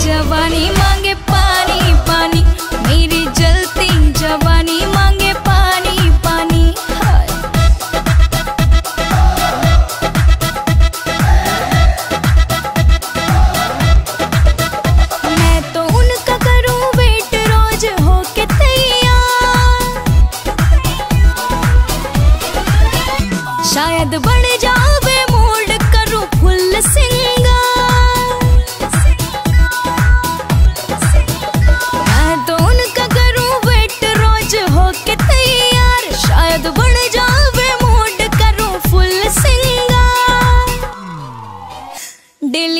जवानी मांगे पानी पानी। जलती मांगे पानी पानी। मैं तो उनका रोज शायद बढ़ जाओ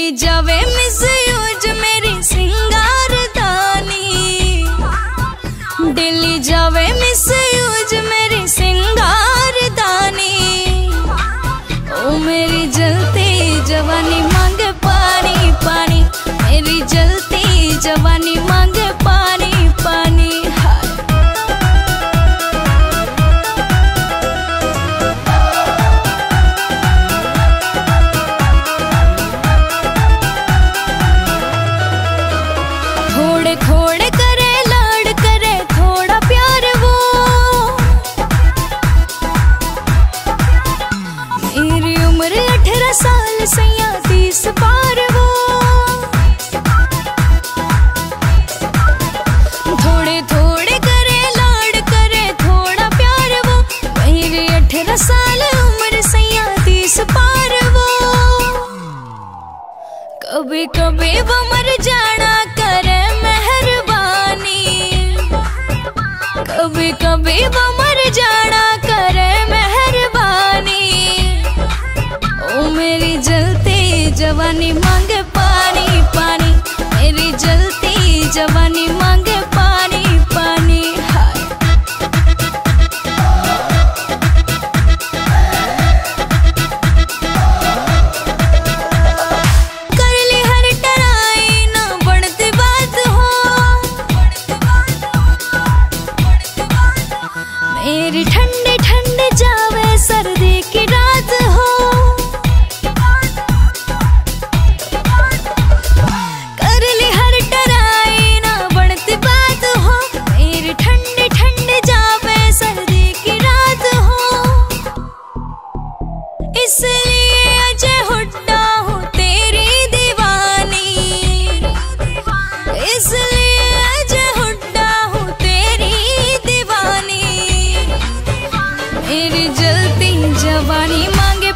डेली जावे मिस यूज़ मेरी सिंगार दानी दिल्ली जावे मिस यूज़ मेरी सिंगार दानी ओ मेरी जलती जवानी, मांगे पानी पानी। मेरी जलती जवानी, मांगे पानी। थोड़े थोड़े करे, लाड करे, थोड़ा प्यार वो। मेरी उम्र अठारह साल सैया तीस पार वो। थोड़े थोड़े करे, लाड करे, थोड़ा प्यार वो। मेरी अठारह साल उम्र सैया तीस पार वो। कभी कभी वो मर जाना कभी वो मर जाना करे मेहरबानी। ओ मेरी जलती जवानी, मांगे पानी पानी। मेरी जलती जवानी, मांगे पानी मेरी ठंडे ठंडे जावे सर्दी की रात हो। कर हर ना बढ़ती बात हो। मेरी ठंडे ठंडे जावे सर्दी की रात हो। इसलिए अजय हुड्डा हूँ तेरी दीवानी। इसलिए तेरी जलती जवानी मांगे